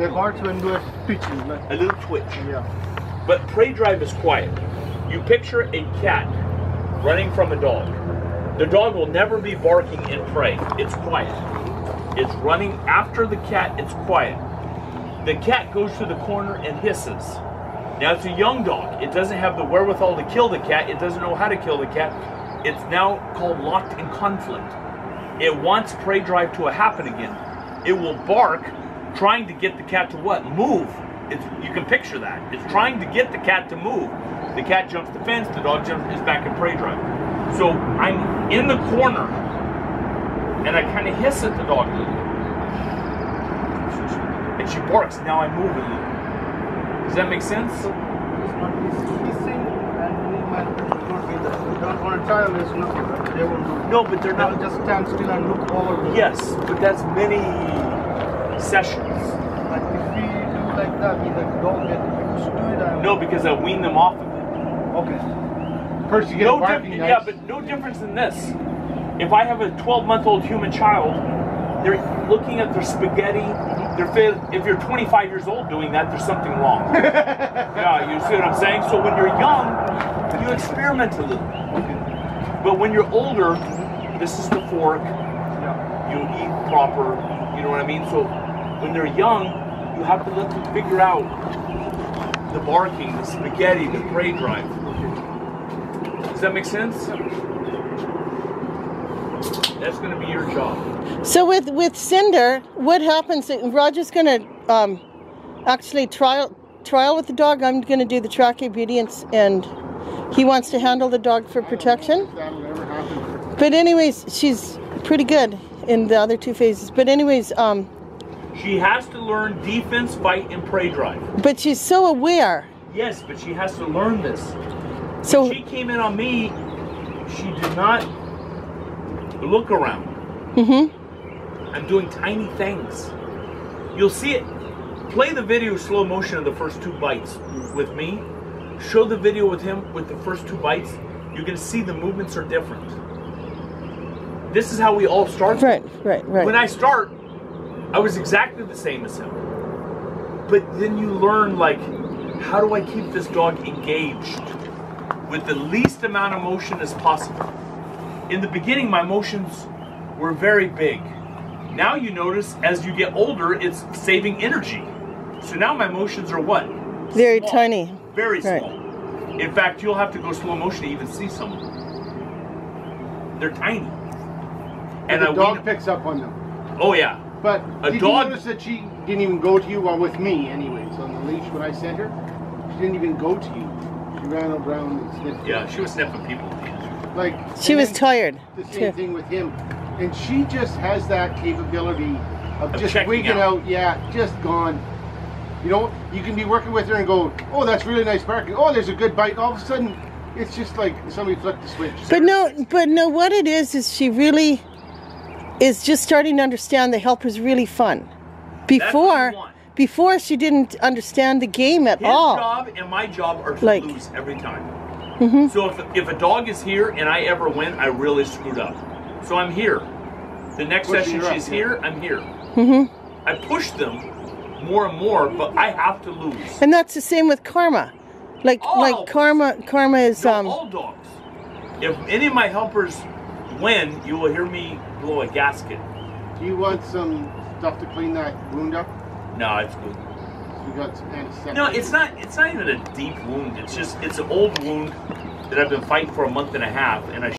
They bark when we're twitching. Like, A little twitch. yeah. But prey drive is quiet. You picture a cat running from a dog. The dog will never be barking in prey. It's quiet. It's running after the cat. It's quiet. The cat goes to the corner and hisses. Now it's a young dog. It doesn't have the wherewithal to kill the cat. It doesn't know how to kill the cat. It's now called locked in conflict. It wants prey drive to happen again. It will bark, trying to get the cat to what? Move. It's, you can picture that. It's trying to get the cat to move. The cat jumps the fence. The dog jumps is back in prey drive. So I'm in the corner, and I kind of hiss at the dog a little, and she barks. Now I move a little. Does that make sense? It's not hissing and we not be there. We don't want to try and there's nothing. Right? They won't do. No, but they're They'll not. just stand still and look over. Yes, but that's many sessions. Like if we do like that, will the dog get used to it? No, because I wean them off of it. Okay. First you get No barking. nice. yeah, but no difference than this. If I have a 12 month old human child, they're looking at their spaghetti. They're if you're 25 years old doing that, there's something wrong. yeah, you see what I'm saying? So when you're young, you experiment a little. But when you're older, this is the fork. Yeah. You eat proper. You know what I mean? So when they're young, you have to let them figure out the barking, the spaghetti, the prey drive. Does that make sense? That's going to be your job. So with with Cinder, what happens? Roger's going to um, actually trial trial with the dog. I'm going to do the track obedience, and he wants to handle the dog for protection. But anyways, she's pretty good in the other two phases. But anyways, um, She has to learn defense, fight, and prey drive. but she's so aware. Yes, but she has to learn this. So she came in on me, she did not look around. hmm I'm doing tiny things. You'll see it. Play the video slow motion of the first two bites with me. Show the video with him with the first two bites. You're going to see the movements are different. This is how we all start. right, right, right. When I start, I was exactly the same as him. But then you learn, like, how do I keep this dog engaged with the least amount of motion as possible? In the beginning, my motions were very big. Now you notice as you get older, it's saving energy. So now my motions are what? Very Small. tiny. Very Right. small. In fact, you'll have to go slow motion to even see some of them. They're tiny. And I the dog wean- picks up on them. oh yeah, But A did dog- you notice that she didn't even go to you? Well, with me, anyways, on the leash when I sent her, she didn't even go to you. She ran around and sniffed. yeah. She was sniffing people. Like She was tired. The too. same thing with him, and she just has that capability of, Of just checking wigging out. out. Yeah, just gone. You know, you can be working with her and go, "Oh, that's really nice parking. Oh, there's a good bite." All of a sudden, it's just like somebody flipped the switch. But no, but no, what it is is she really is just starting to understand the helper's really fun. Before, before she didn't understand the game at His all. job and my job are to Like- lose every time. Mm-hmm. So if, if a dog is here and I ever win, I really screwed up. So I'm here. The next Pushing session her up, she's yeah. here, I'm here. hmm I push them more and more, but I have to lose. And that's the same with Karma. Like, All like. Karma, Karma is No, um. all dogs. If any of my helpers win, you will hear me blow a gasket. Do you want some stuff to clean that wound up? No, it's good. We got some antiseptic. No, it's not. It's not even a deep wound. It's just it's an old wound that I've been fighting for a month and a half, and I